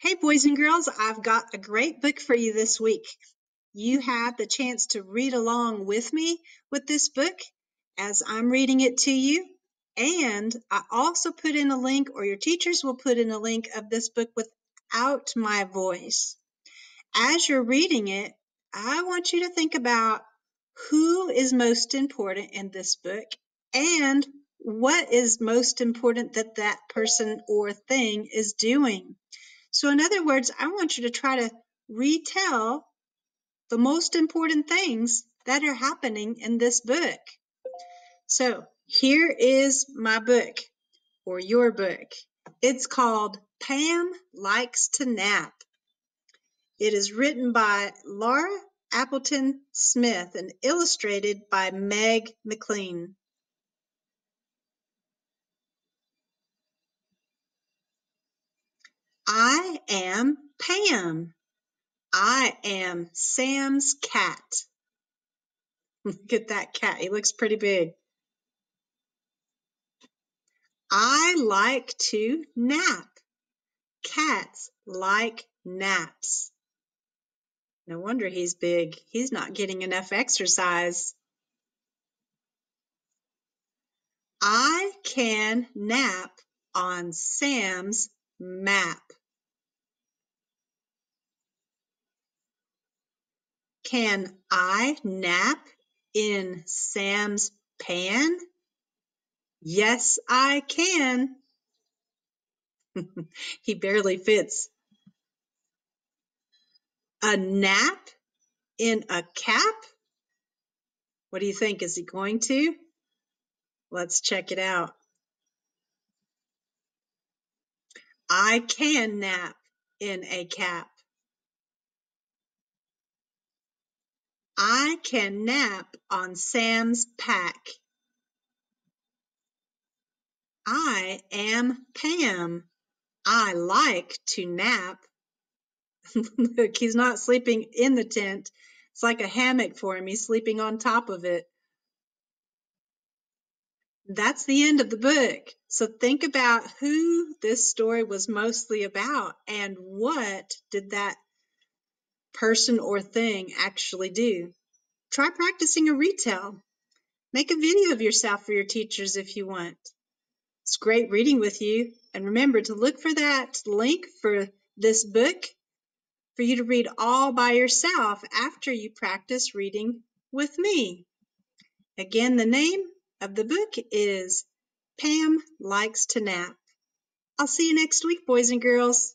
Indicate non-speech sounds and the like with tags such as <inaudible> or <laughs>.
Hey, boys and girls, I've got a great book for you this week. You have the chance to read along with me with this book as I'm reading it to you. And I also put in a link, or your teachers will put in a link of this book without my voice. As you're reading it, I want you to think about who is most important in this book and what is most important that that person or thing is doing. So, in other words, I want you to try to retell the most important things that are happening in this book. So, here is my book or your book. It's called Pam Likes to Nap. It is written by Laura Appleton Smith and illustrated by Meg McLean. I am Pam. I am Sam's cat. <laughs> Look at that cat. He looks pretty big. I like to nap. Cats like naps. No wonder he's big. He's not getting enough exercise. I can nap on Sam's map. Can I nap in Sam's pan? Yes, I can. <laughs> he barely fits. A nap in a cap? What do you think? Is he going to? Let's check it out. I can nap in a cap. I can nap on Sam's pack. I am Pam. I like to nap. <laughs> Look, he's not sleeping in the tent. It's like a hammock for him. He's sleeping on top of it. That's the end of the book. So think about who this story was mostly about and what did that person or thing actually do. Try practicing a retell. Make a video of yourself for your teachers if you want. It's great reading with you. And remember to look for that link for this book for you to read all by yourself after you practice reading with me. Again, the name of the book is Pam Likes to Nap. I'll see you next week, boys and girls.